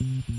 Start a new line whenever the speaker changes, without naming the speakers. Mm-hmm.